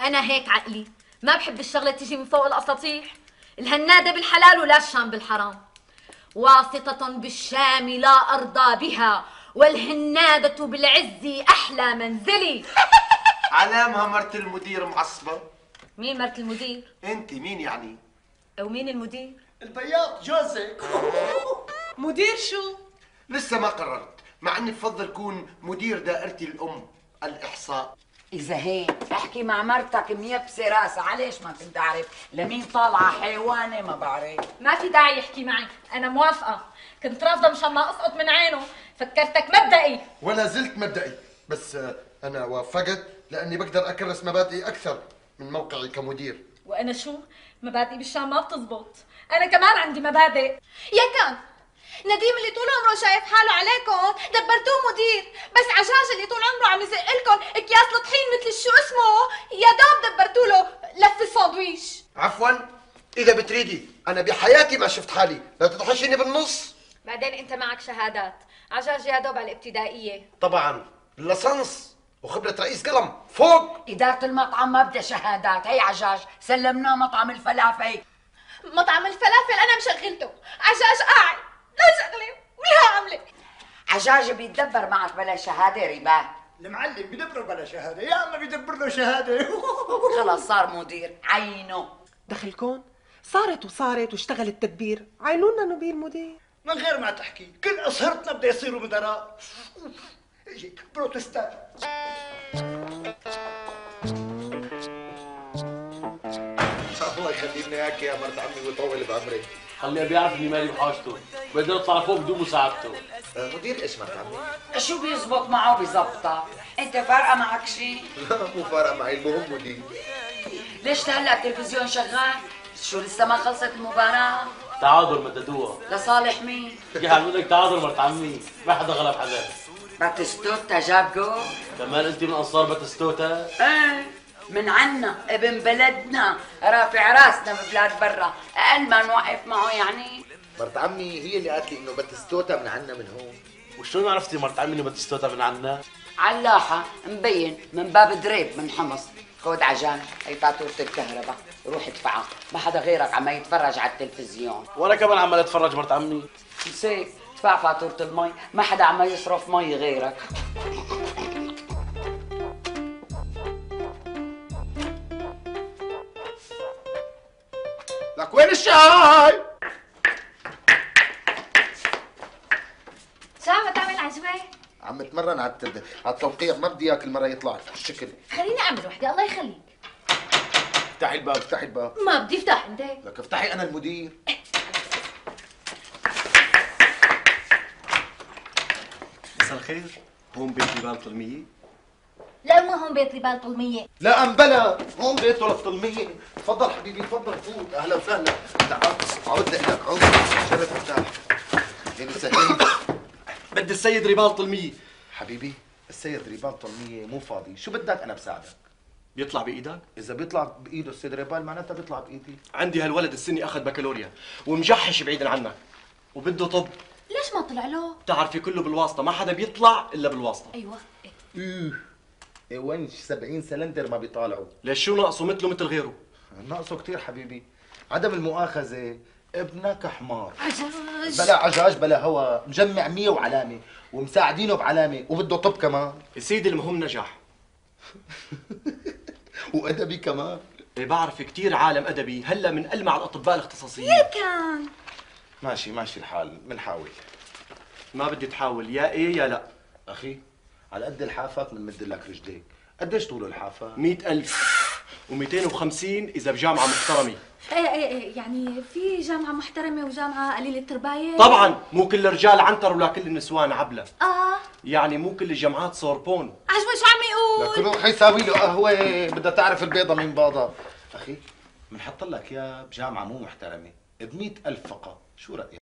أنا هيك عقلي ما بحب الشغلة تيجي من فوق الأساطيح الهنادة بالحلال ولا الشام بالحرام واسطة بالشام لا أرضى بها والهنادة بالعز أحلى منزلي علامها مرت المدير معصبة مين مرت المدير؟ أنت مين يعني؟ أو مين المدير؟ البياض جوزك مدير شو؟ لسه ما قررت مع إني بفضل كون مدير دائرتي الأم الإحصاء إذا هيك أحكي مع مرتك ميبسة راسها عليش ما كنت أعرف؟ لمين طالعة حيوانة ما بعرف. ما في داعي يحكي معي. أنا موافقة. كنت رافضة مشان ما أسقط من عينه. فكرتك مبدئي. ولا زلت مبدئي. بس آه، أنا وافقت لأني بقدر أكرس مبادئي أكثر من موقعي كمدير. وأنا شو؟ مبادئي بالشام ما بتزبط. أنا كمان عندي مبادئ. يا كان نديم اللي طول عمره شايف حاله عليكم. دبرتوه مدير. بس عجاج اللي طول عمره عم يزق لكم اكياس الطحين مثل شو اسمه. يا دوب دبرتوا له لف الساندويش. عفوا. إذا بتريدي أنا بحياتي ما شفت حالي. لا تطحشيني بالنص. بعدين أنت معك شهادات. عجاج يا دوب على الابتدائية. طبعا. لصنص وخبرة رئيس قلم. فوق. إدارة المطعم ما بدها شهادات. هي عجاج. سلمناه مطعم الفلافل. مطعم الفلافل أنا مشغلته. عجاج قاعد. لا شغله ولا عامله عجاج بيتدبر معك بلا شهادة رباه المعلم بدبره بلا شهادة. يا اما بدبر له شهادة. خلص صار مدير. عينه. دخلكن؟ صارت وصارت واشتغل التدبير عينونا نبيل مدير. من غير ما تحكي. كل أسهرتنا بده يصيروا مدراء. إجي بروتستان. الله يخلي لنا اياك يا مرت عمي ويطول بعمرك. خليه بيعرف إني مالي بحاجته. بقدر اطلع فوق بدون مساعدته. آه، مدير مرت عمي؟ شو بيزبط معه بيزبطها أنت فارقة معك شيء لا مو فارق معي المهم مدير. ليش لهلا التلفزيون شغال؟ شو لسه ما خلصت المباراة؟ تعادل مددوها لصالح مين؟ قاعد بقول لك تعادل مرت عمي. ما حدا غلب حدا. باتستوتا جاب جول. كمان أنت من أنصار باتستوتا؟ إيه. من عنا ابن بلدنا. رافع راسنا ببلاد برا. أقل ما نوقف معه يعني. مرت عمي هي اللي قالت لي إنه بتستوتا من عنا من هون. وشلون عرفتي مرت عمي إنه باتستوتا من عنا؟ علاحة مبين من باب دريب من حمص. خود عجان هي فاتورة الكهرباء. روح ادفعها. ما حدا غيرك عم يتفرج على التلفزيون. وأنا كمان عمال اتفرج مرت عمي. هيك ادفع فاتورة المي. ما حدا عم يصرف مي غيرك. لك وين الشاي؟ شو عم تعمل عجوة؟ عم اتمرن على التد- على التوقيع ما بدي إياك المرة يطلع الشكل خليني أعمل وحدة الله يخليك. افتحي الباب افتحي الباب. ما بدي افتح أنت. لك افتحي أنا المدير. مساء الخير. هون بيت جبال طلمية لا مو هون بيت ربال طلمية لا امبلا هون بيته للطلمية تفضل حبيبي تفضل فوت أهلا وسهلا. تعال عود لك. عود شرف ارتاح يعني سهل بدي السيد ربال طلمية حبيبي السيد ريبال طلمية مو فاضي. شو بدك؟ أنا بساعدك. بيطلع بإيدك؟ إذا بيطلع بإيده السيد ريبال معناتها بيطلع بإيدي. عندي هالولد السني أخذ بكالوريا ومجحش بعيدا عنك وبده طب. ليش ما طلع له؟ بتعرفي كله بالواسطة ما حدا بيطلع إلا بالواسطة. أيوة. إيه إيه. ونش 70 سلندر ما بيطالعوا؟ ليش شو ناقصه مثله مثل غيره؟ ناقصه كثير حبيبي. عدم المؤاخذة ابنك حمار. عجاج. بلا عجاج بلا هوا. مجمع مية وعلامة ومساعدينه بعلامة وبده طب كمان. يا سيدي المهم نجح وأدبي كمان. إيه بعرف كتير عالم أدبي. هلا من ألمع الأطباء الاختصاصيين. كان. ماشي ماشي الحال. بنحاول. ما بدي تحاول. يا إيه يا لا. أخي. على قد لحافك بنمد لك رجليك. قديش طول الحافة؟ مئة ألف. و250 إذا بجامعة محترمة. إيه إيه إيه يعني في جامعة محترمة وجامعة قليلة ترباية طبعا مو كل الرجال عنتر ولا كل النسوان عبلة. آه. يعني مو كل الجامعات صوربون عجوة شو عم يقول؟ لكن روح يساوي له قهوة. بدها تعرف البيضة من باضة أخي بنحط لك يا بجامعة مو محترمة. ب ألف فقط. شو رأيك؟